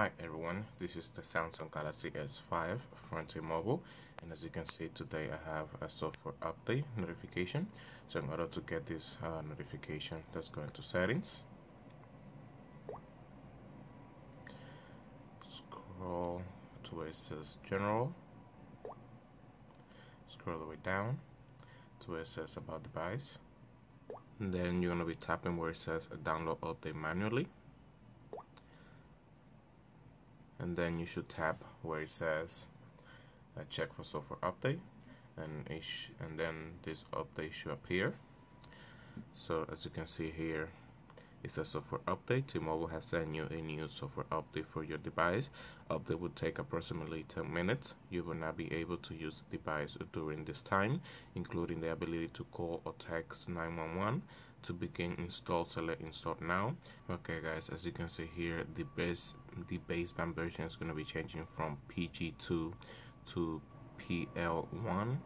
Hi everyone, this is the Samsung Galaxy S5 from T-Mobile and as you can see today I have a software update notification. So in order to get this uh, notification let's go into settings. Scroll to where it says general. Scroll all the way down to where it says about device. And then you're going to be tapping where it says download update manually and then you should tap where it says uh, check for software update. And and then this update should appear. So as you can see here it a software update. T-Mobile has sent you a new software update for your device. Update will take approximately 10 minutes. You will not be able to use the device during this time including the ability to call or text 911 to begin install select install now. Okay guys as you can see here the base the baseband version is going to be changing from pg2 to pl1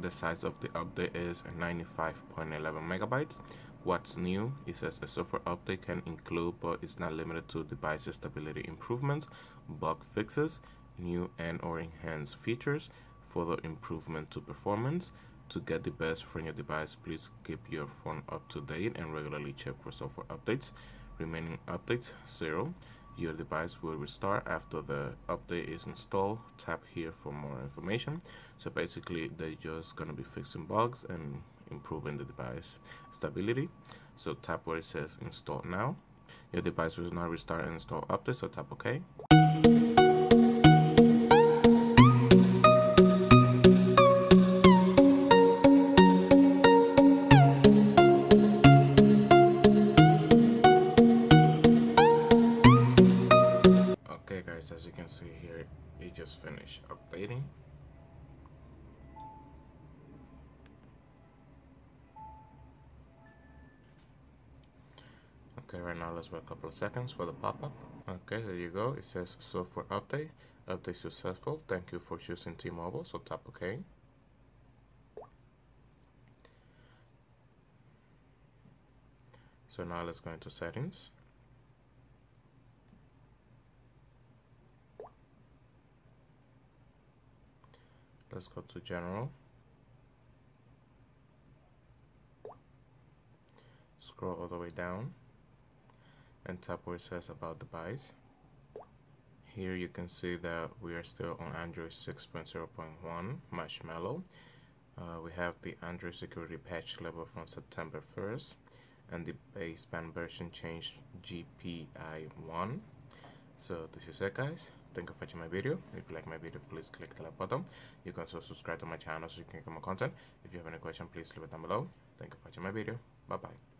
the size of the update is 95.11 megabytes what's new it says a software update can include but it's not limited to device stability improvements bug fixes new and or enhanced features further improvement to performance to get the best from your device, please keep your phone up to date and regularly check for software updates. Remaining updates, zero. Your device will restart after the update is installed. Tap here for more information. So basically, they're just to be fixing bugs and improving the device stability. So tap where it says install now. Your device will now restart and install update, so tap OK. OK. guys as you can see here it just finished updating okay right now let's wait a couple of seconds for the pop-up. Okay there you go. It says software update. Update successful. Thank you for choosing T-Mobile so tap OK. So now let's go into settings. Let's go to general. Scroll all the way down and tap where it says about the device here you can see that we are still on Android 6.0.1 Marshmallow. Uh, we have the Android security patch level from September 1st and the baseband version changed GPI 1 so this is it guys. Thank you for watching my video. If you like my video please click the like button. You can also subscribe to my channel so you can get more content. If you have any question please leave it down below. Thank you for watching my video. Bye bye